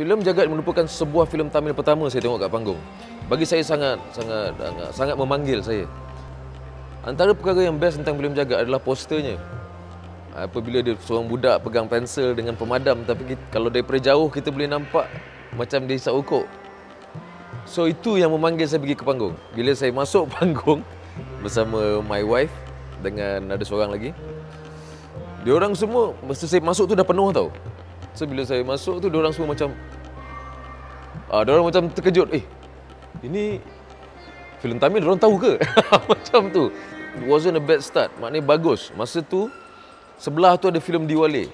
filem Jagat merupakan sebuah filem Tamil pertama saya tengok kat panggung. Bagi saya sangat sangat sangat, sangat memanggil saya. Antara perkara yang best tentang filem Jagat adalah posternya. Apabila dia seorang budak pegang pensel dengan pemadam tapi kita, kalau daripada jauh kita boleh nampak macam dia hisap ukuk. So itu yang memanggil saya pergi ke panggung. Bila saya masuk panggung bersama my wife dengan ada seorang lagi. Dia orang semua masa saya masuk tu dah penuh tau. So bila saya masuk tu orang semua macam ah dia orang macam terkejut. Eh, ini filem Tamil orang tahu ke? macam tu. It wasn't a bad start. Maknanya bagus. Masa tu sebelah tu ada filem Diwali.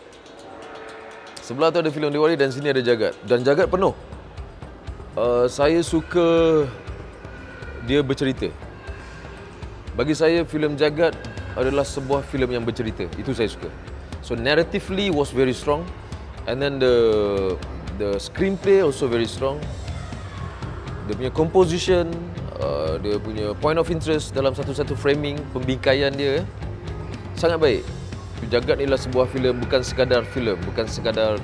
Sebelah tu ada filem Diwali dan sini ada Jagat. Dan Jagat penuh. Uh, saya suka dia bercerita. Bagi saya filem Jagat adalah sebuah filem yang bercerita. Itu saya suka. So narratively was very strong and then the the screenplay also very strong. Dia punya composition, uh, dia punya point of interest dalam satu-satu framing, pembingkaian dia sangat baik. Jagat adalah sebuah filem bukan sekadar filem, bukan sekadar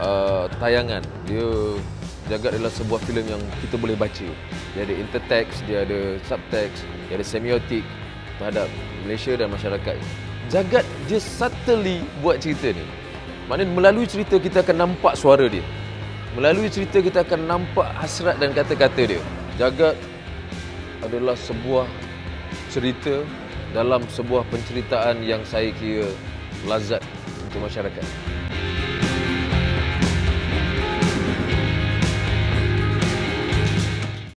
uh, tayangan. Dia Jagat adalah sebuah filem yang kita boleh baca. Dia ada intertext, dia ada subtext, dia ada semiotik terhadap Malaysia dan masyarakat. Jagat dia subtly buat cerita ni. Maknanya melalui cerita kita akan nampak suara dia. Melalui cerita kita akan nampak hasrat dan kata-kata dia. Jagat adalah sebuah cerita dalam sebuah penceritaan yang saya kira lazat untuk masyarakat.